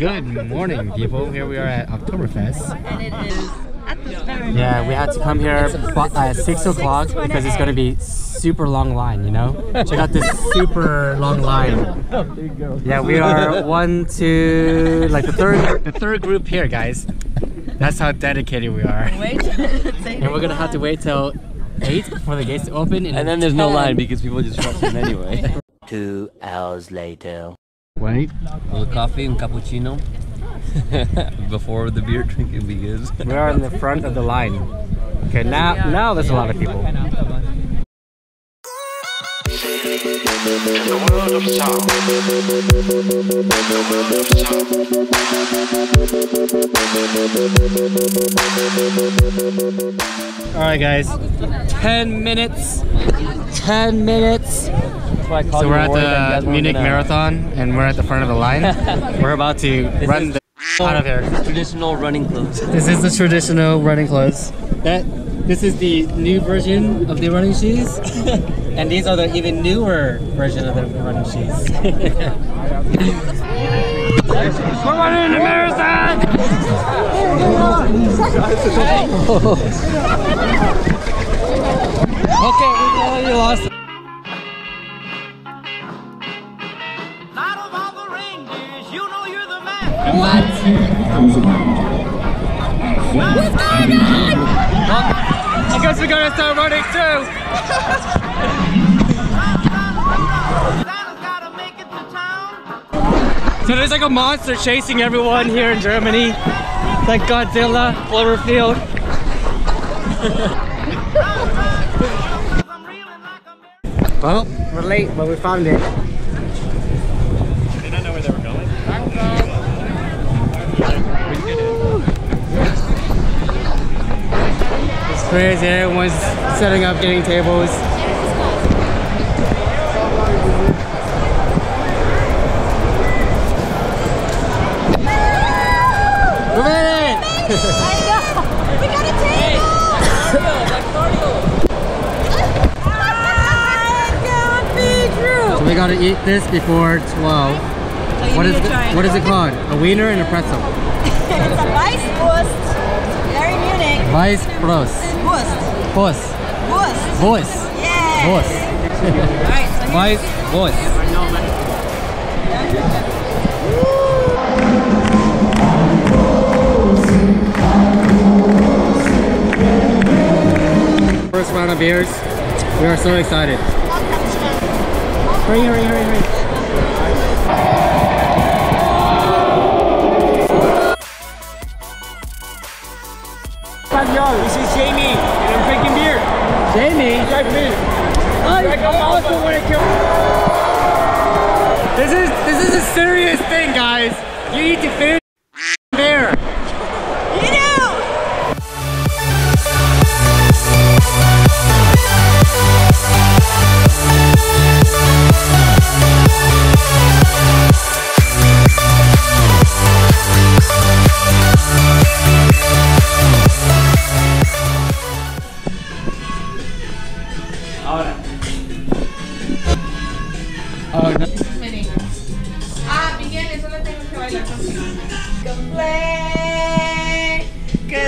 Good morning, people. Here we are at Oktoberfest. And it is at this Yeah, we had to come here at uh, 6 o'clock because it's going to be super long line, you know? Check out this super long line. Yeah, we are one, two, like the third, the third group here, guys. That's how dedicated we are. And we're gonna have to wait till 8 for the gates to open. And then there's no line because people just rush in anyway. Two hours later. Wait, A little coffee and cappuccino before the beer drinking begins. we are in the front of the line. Okay, now now there's a lot of people. Alright guys, 10 minutes, 10 minutes. So we're at the Munich Marathon and we're at the front of the line. we're about to run the out of here. Traditional running clothes. This is the traditional running clothes. That this is the new version of the running shoes, and these are the even newer version of the running shoes. We're running the marathon. okay, we lost. The man. I guess we're gonna start running too. Santa's gotta make it to town. So there's like a monster chasing everyone here in Germany. It's like Godzilla, Cloverfield. I'm reeling like a Mary. Well, we're late, but we found it. Crazy, everyone's setting up, getting tables. We made it! We got a So we gotta eat this before 12. What is it, what is it called? A wiener and a pretzel. It's a Weisswurst. Very Munich. Weiss Bros. Wurst. Bus. Wurst. Bus. Yeah. Bus. Right. So Weiss Bus. First round of beers. We are so excited. Hurry, hurry, hurry, hurry. This is Jamie, and I'm drinking beer. Jamie, Drive me. I also want to kill. this is this is a serious thing, guys. You need to finish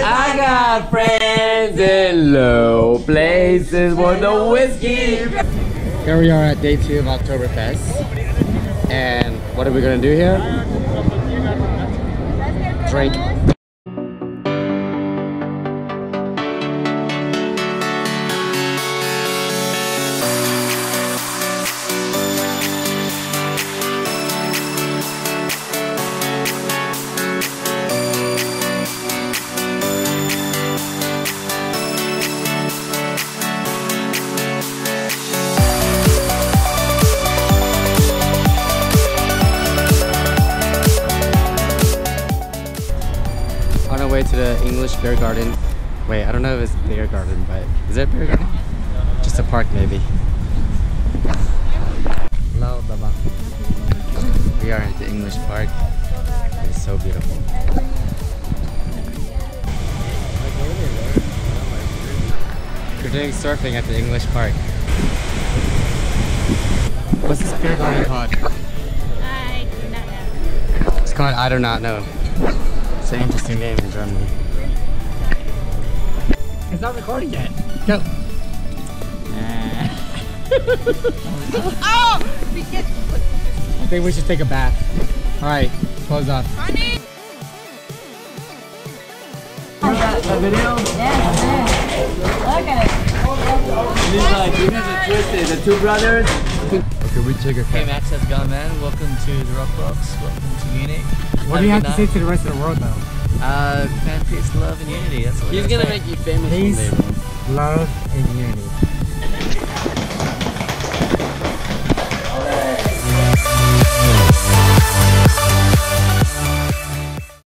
I got friends in low places with no whiskey. Here we are at day two of Oktoberfest. And what are we gonna do here? Drink. Way to the English Beer Garden. Wait, I don't know if it's beer garden, but is it beer garden? Just a park maybe. Hello, Baba. We are at the English Park. It's so beautiful. We're doing surfing at the English Park. What's this beer garden called? I do not know. It's called? I do not know. It's an interesting name in Germany. It's not recording yet. Go. I think we should take a bath. All right, close off. Look at it. you guys are twisted. The two brothers. Okay, we take a Hey, Max has gone, man. Welcome to the Rock Rocks. Welcome to Munich. What do you have to say to the rest of the world though? Uh, man, peace, love, and unity. That's what He's gonna say. make you famous Peace. one day, bro. Love and unity.